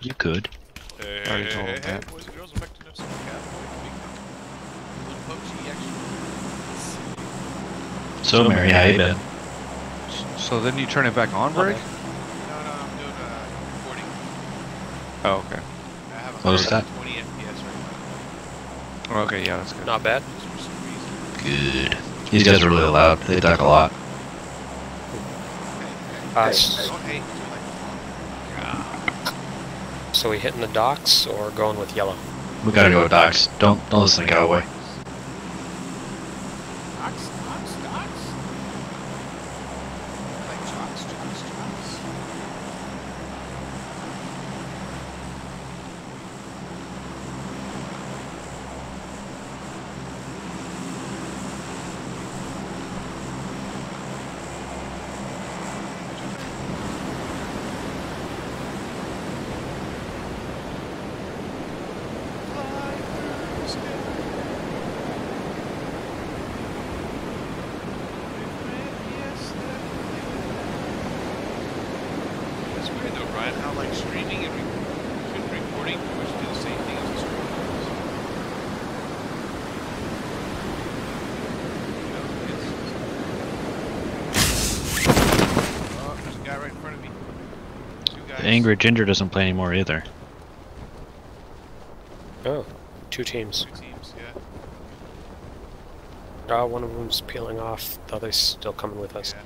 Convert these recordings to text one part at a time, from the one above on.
You could. Hey, Already told hey, him hey, that. boys and girls, welcome back to another episode of Catboy. Little PUBG action. So, Mary, how you been? So then you turn it back on, break? No, no, I'm doing uh, recording. Oh, okay. I have What was that? 120 FPS right now. Oh, Okay, yeah, that's good. Not bad. Just for some reason. Good. These guys are really loud. They talk a lot. Hey, Uh, hey, s- don't hate. do like, God. So we hitting the docks or going with yellow? We gotta go with Docs. Don't don't listen to Cowboy. Docs, docs, docs. It's weird though, Brian, how like streaming and re- recording pretty much do the same thing as the stream does. You know, Oh, there's a guy right in front of me. Two guys. The Angry Ginger doesn't play anymore either. Oh, two teams. Two teams, yeah. Uh, one of them's peeling off. The other's still coming with us. yeah.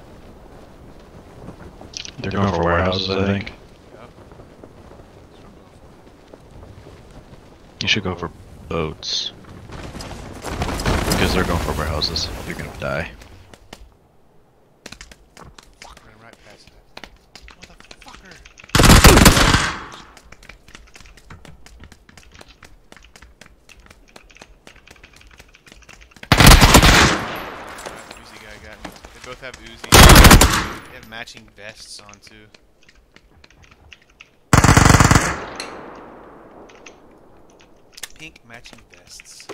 They're going for warehouses, I think. Yep. That's what I'm going You should go for boats. Because they're going for warehouses. You're gonna die. right past that. Motherfucker! That Uzi guy got me. They both have Uzi. They have matching vests on too. Pink matching vests.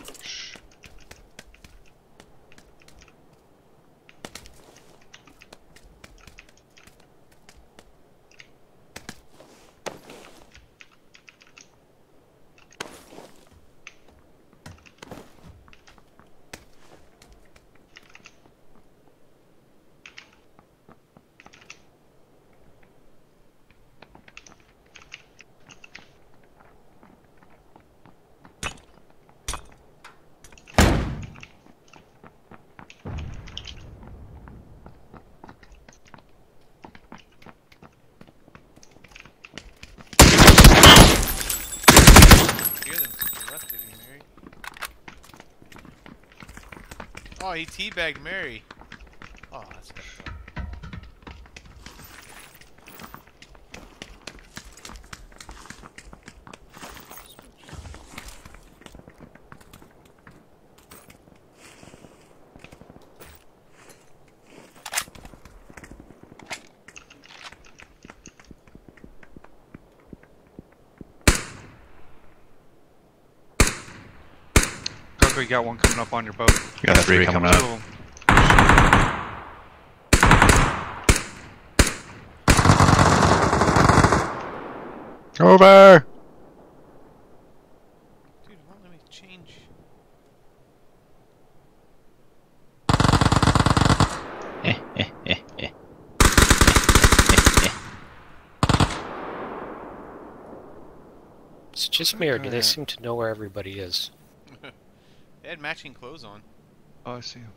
Hear them to the left of you, Mary. Oh, he teabagged Mary. Oh, that's messed up. You got one coming up on your boat. You got three coming Two up. of 'em. Over! Dude, why don't let me change? It's just me, or do they seem to know where everybody is? They had matching clothes on. Oh, I see him.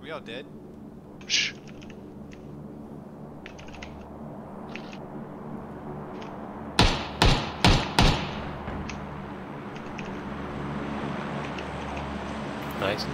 We all dead? Shh. Nice.